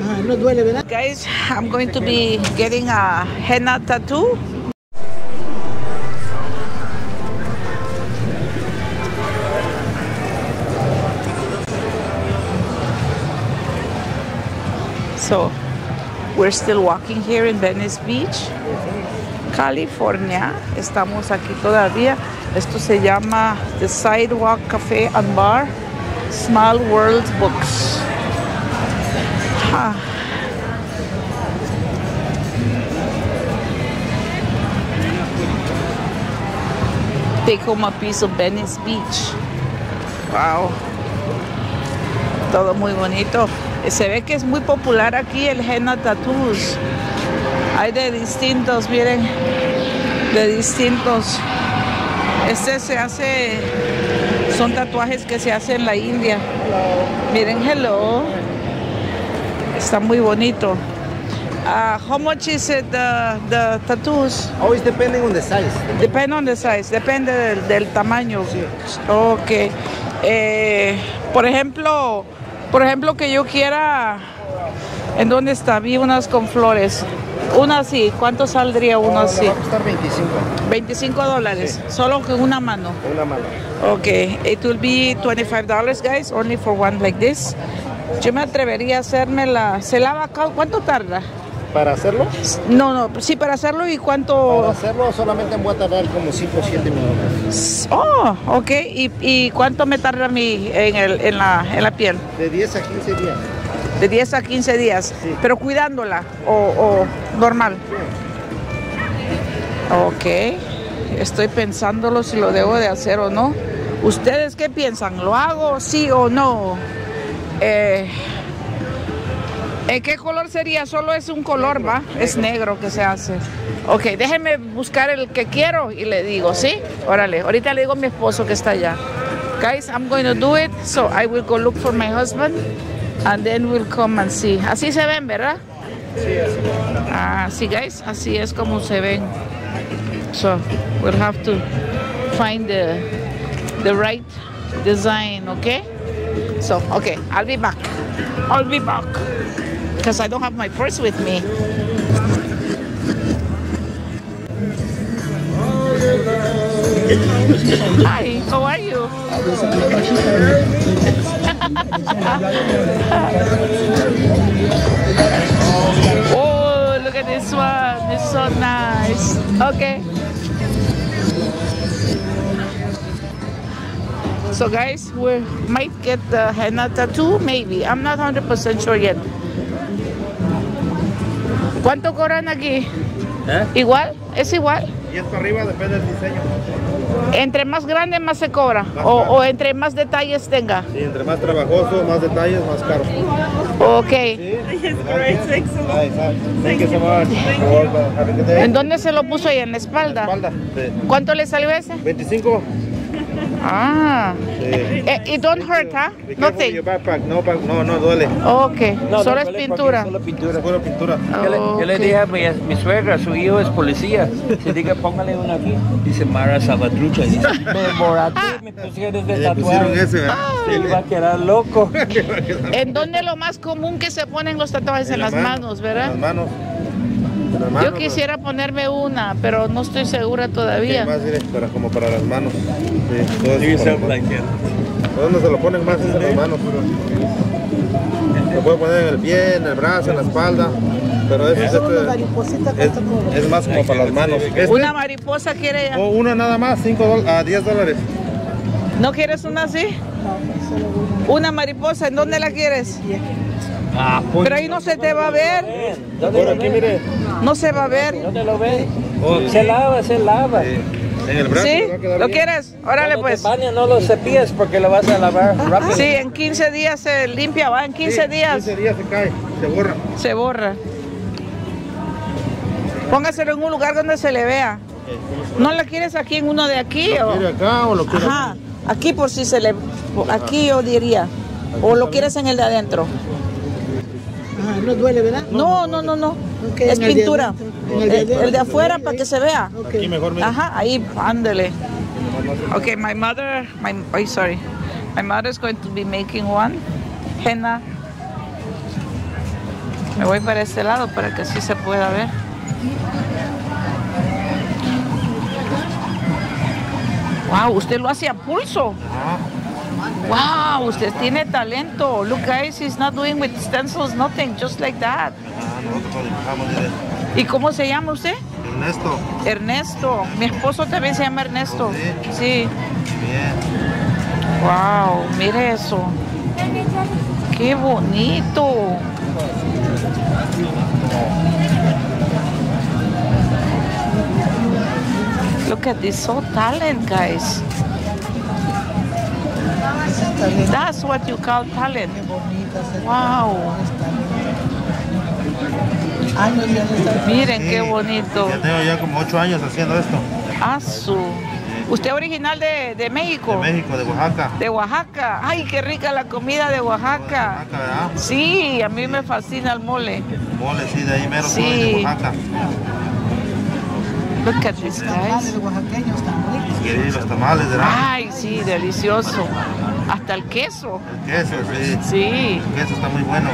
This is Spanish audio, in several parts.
Guys, I'm going to be getting a henna tattoo. So, we're still walking here in Venice Beach, California. Estamos aquí todavía. Esto se llama The Sidewalk Cafe and Bar, Small World Books. Take home a piece of Venice Beach. Wow. Todo muy bonito. Se ve que es muy popular aquí el henna tattoos. Hay de distintos, miren, de distintos. Este se hace, son tatuajes que se hacen en la India. Miren, hello. Está muy bonito. Uh, how much is it the, the tattoos? Always depending on the size. Depende on the size, depende del, del tamaño. Ok. Eh, por ejemplo, por ejemplo que yo quiera, ¿en dónde está? Vi unas con flores. Una así, ¿cuánto saldría uno así? Va a costar 25. 25 dólares, solo con una mano. Una mano. Okay, it will be $25 guys, only for one like this. Yo me atrevería a hacerme la... ¿Se lava? ¿Cuánto tarda? Para hacerlo, No, no, sí, para hacerlo y para cuánto... hacerlo solamente voy a tardar como 5 o 7 minutos. Oh, ok. ¿Y, y cuánto me tarda a mí en, el, en, la, en la piel? De 10 a 15 días. De 10 a 15 días. Sí. Pero cuidándola o, o normal. Ok. Estoy pensándolo si lo debo de hacer o no. ¿Ustedes qué piensan? ¿Lo hago sí o no? Eh, ¿En qué color sería? Solo es un color, ¿va? Es negro que se hace. Ok, déjenme buscar el que quiero y le digo, ¿sí? Órale, ahorita le digo a mi esposo que está allá. Guys, I'm going to do it, so I will go look for my husband and then we'll come and see. Así se ven, ¿verdad? Ah, sí, guys, así es como se ven. So, we'll have to find the, the right design, okay? So, okay, I'll be back. I'll be back. Because I don't have my purse with me. Hi, how are you? oh, look at this one. It's so nice. Okay. So guys, we might get the henna tattoo, maybe. I'm not 100% sure yet. ¿Cuánto cobran aquí? ¿Eh? ¿Igual? ¿Es igual? Y es para arriba, depende del diseño. Entre más grande, más se cobra. O, o entre más detalles tenga. Sí, entre más trabajoso, más detalles, más caro. Ok. ¿En dónde se lo puso ahí? ¿En la espalda? Espalda. Sí. ¿Cuánto le salió ese? 25. Ah. Sí. Eh, it don't hurt, ¿ah? Nothing. backpack. No, pa- no, no duele. Ok. Solo es pintura. Solo pintura. Es pura pintura. Yo le, yo le Ok. dije a mi, mi suegra, su hijo es policía. Se diga, póngale una aquí. Dice Mara Salvatrucha. Dice, me moraté, me pusieron de tatuaje. ese. Se iba a quedar loco. ¿En dónde es lo más común que se ponen los tatuajes? En, la las mano, manos, En ¿verdad? las manos. En las manos, Yo quisiera ponerme una, pero no estoy segura todavía. Más para, como para las manos. Sí, todo es para las manos. ¿Dónde se lo ponen más? Es en las manos. Lo puede poner en el pie, en el brazo, en la espalda. Pero eso es, este- mariposita, es, es más como para las manos. Este, Una mariposa quiere ya. o una nada más, 5 a 10 dólares. ¿No quieres una así? Una mariposa, ¿en dónde la quieres? Ah, pues, Pero ahí no se te va a ver. ¿Dónde Por aquí, mire. No se va a ver. ¿Dónde lo ves? Se lava, se lava. eh, En el brazo. ¿Sí? ¿Lo bien. quieres? Órale Cuando pues. te bañas, no lo cepillas porque lo vas a lavar rápido. Sí, en 15 días se limpia, va, en 15 Sí, días 15 días se cae, se borra. se borra. Póngaselo en un lugar donde se le vea. ¿No la quieres aquí en uno de aquí? ¿Lo o? quiere acá o lo quiere Ajá, aquí por si se le... Aquí yo diría. ¿O lo quieres en el de adentro? Ajá, no duele, ¿verdad? No, no, no, no. Es en pintura. En el de El, adentro. el de afuera para que se vea. Aquí mejor. Ajá, ahí, ándele. Okay, my mother, my, oh, sorry. My mother is going to be making one henna Me voy para este lado para que así se pueda ver. Wow, usted lo hace a pulso. Wow, usted tiene talento. Look guys, he's not doing with stencils, nothing, just like that. Dibujamos ¿Y cómo se llama usted? Ernesto. Ernesto. Mi esposo también se llama Ernesto. ¿Sí? Sí. Bien. Wow, mire eso. Qué bonito. Look at this so talent, guys. That's what you call talent. Wow. Años ya de estar. Miren qué Sí. bonito. Ya tengo ya como ocho años haciendo esto. Asu. ¿Usted original de, de México? De México, de Oaxaca. De Oaxaca. Ay, qué rica la comida de De Oaxaca. Oaxaca, ¿verdad? Sí, a mí me fascina el mole. Mole, sí, de ahí mero, Sí. de Oaxaca. Look at this, guys. Tamales oaxaqueños tan ricos. Y los tamales, ¿verdad? Ay, sí, delicioso. Hasta el queso. El queso, sí. Sí. El queso está muy bueno.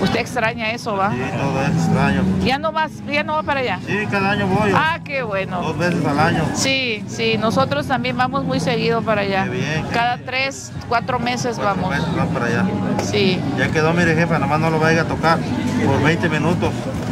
Usted extraña eso, ¿va? Sí, todo es extraño. Ya no vas, ya no va para allá. Sí, cada año voy. Ah, qué bueno. Dos veces al año. Sí, sí, nosotros también vamos muy seguido para allá. Qué bien, Cada tres, cuatro meses Cuatro vamos. veces van para allá. Sí. Ya quedó, mire jefa, nomás no lo vaya a tocar por 20 minutos.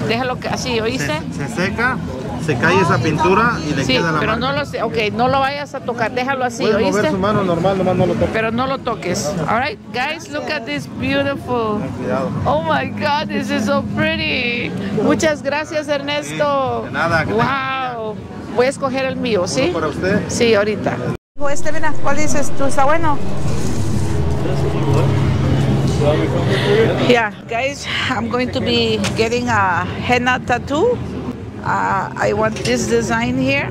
Déjalo que así, Se, ¿oíste? se seca, se cae esa pintura y le Sí, queda la pero marca. no lo sé. Ok, no lo vayas a tocar, déjalo así, Puede mover ¿oíste? su mano normal, nomás no lo toque. Pero no lo toques. All right, guys, look at this beautiful. Cuidado. Oh my God, this is so pretty. Muchas gracias, Ernesto. Sí, de nada, que Wow. Voy a escoger el mío, ¿sí? Uno para usted. Sí, ahorita. Este, mira, ¿cuál dices tú? ¿Está bueno? Yeah, guys, I'm going to be getting a henna tattoo. Uh, I want this design here.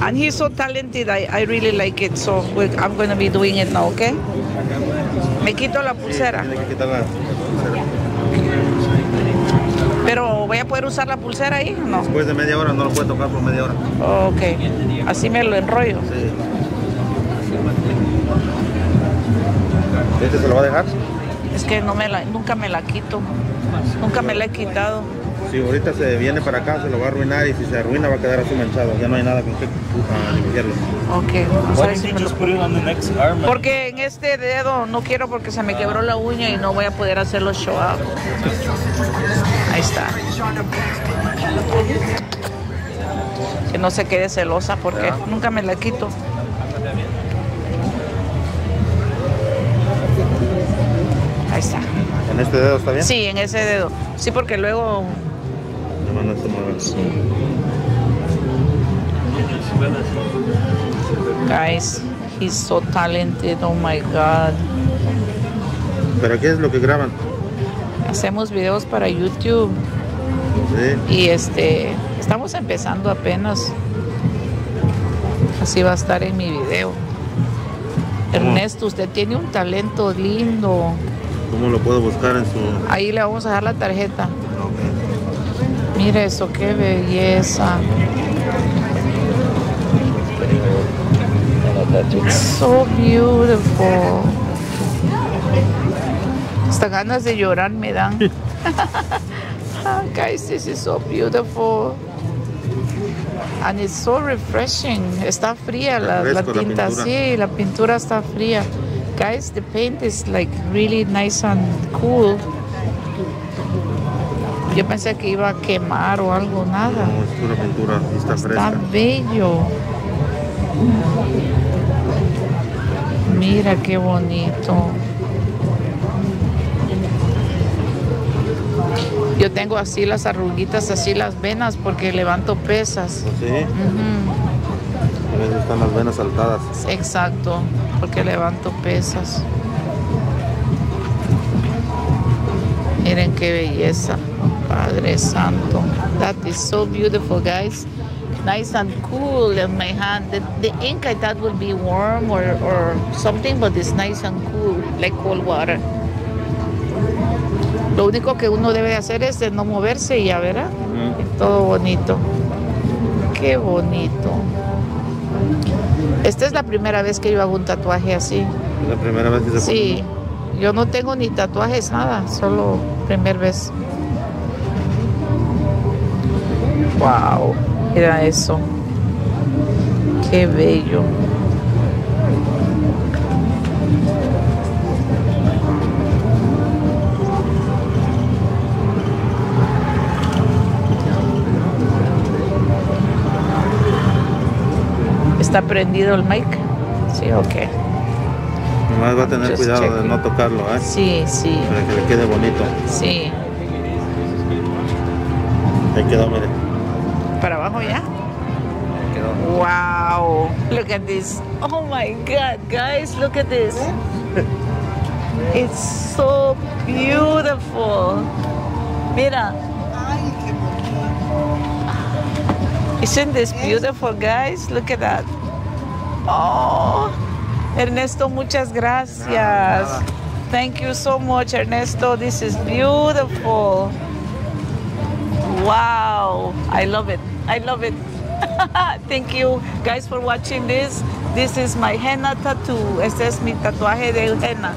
And he's so talented, I, I really like it. So I'm going to be doing it now, okay? Me quito la pulsera. Pero voy a poder usar la pulsera ahí o no? Después de media hora no lo puede tocar por media hora. Ok. Así me lo enrollo. Sí. ¿Este se lo va a dejar? Es que no me la, nunca me la quito. Nunca me la he quitado. Si ahorita se viene para acá, se lo va a arruinar y si se arruina va a quedar así manchado. Ya no hay nada con que ah, limpiarlo. Ok. put it on the next arm? Porque en este dedo no quiero porque se me quebró la uña y no voy a poder hacerlo show up. Ahí está. Que no se quede celosa porque nunca me la quito. Ahí está. ¿En este dedo está bien? Sí, en ese dedo. Sí, porque luego No. Guys, he's so talented. Oh my God. ¿Pero qué es lo que graban? Hacemos videos para YouTube Sí. y este estamos empezando apenas. Así va a estar en mi video. Ernesto, usted tiene un talento lindo. ¿Cómo lo puedo buscar en su...? Ahí le vamos a dar la tarjeta. Ok. Mire eso, qué belleza. It's so beautiful. Hasta ganas de llorar me dan. Guys, this is so beautiful. And it's so refreshing. Está fría la, la Refresco la tinta. sí, la pintura está fría. Guys, the paint is like really nice and cool. Yo pensé que iba a quemar o algo, nada. No, es pura pintura y está Está fresca. bello. Mira qué bonito. Yo tengo así las arruguitas, así las venas porque levanto pesas. Sí, Ujú, a veces están las venas saltadas. Exacto, porque levanto pesas. Miren qué belleza, Padre Santo. That is so beautiful, guys. Nice and cool in my hand. The, the ink I thought would be warm or, or something, but it's nice and cool, like cold water. Lo único que uno debe de hacer es de no moverse y ya verá. Todo bonito. Qué bonito. Esta es la primera vez que yo hago un tatuaje así. La primera vez que se. Sí, yo no tengo ni tatuajes, nada, solo primera vez. Wow, mira eso. Qué bello. ¿Está prendido el mic? Sí, ok. Nomás va a tener Just cuidado de no tocarlo, ¿eh? Sí, sí, Para que le quede bonito. sí. Ahí quedó, mire. ¿Para abajo ya? Quedó. Wow, look at this. Oh my God, guys, look at this. It's so beautiful. Mira, Ay, qué bonito. isn't this beautiful, guys? Look at that. Oh, Ernesto, muchas gracias. Nada, nada. Thank you so much, Ernesto. This is beautiful. Wow, I love it. I love it. Thank you guys for watching this. This is my henna tattoo. Este es mi tatuaje de henna.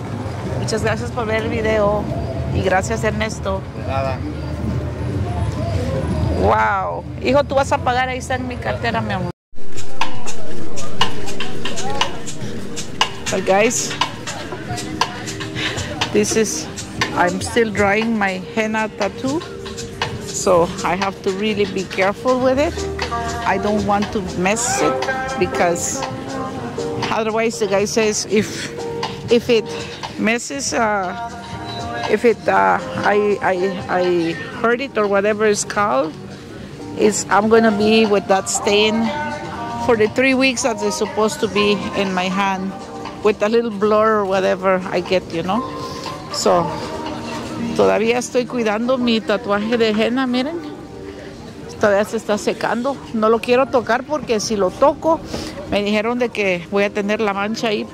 Muchas gracias por ver el video y gracias Ernesto. De nada. Wow. Hijo, tú vas a pagar, ahí está en mi cartera, mi amor. Well, guys, this is, I'm still drying my henna tattoo. So I have to really be careful with it. I don't want to mess it because otherwise the guy says if if it messes uh, if it uh, I, I I hurt it or whatever it's called is I'm gonna be with that stain for the three weeks that it's supposed to be in my hand with a little blur or whatever I get you know so todavía estoy cuidando mi tatuaje de henna miren. Todavía se está secando. No lo quiero tocar porque si lo toco me dijeron de que voy a tener la mancha ahí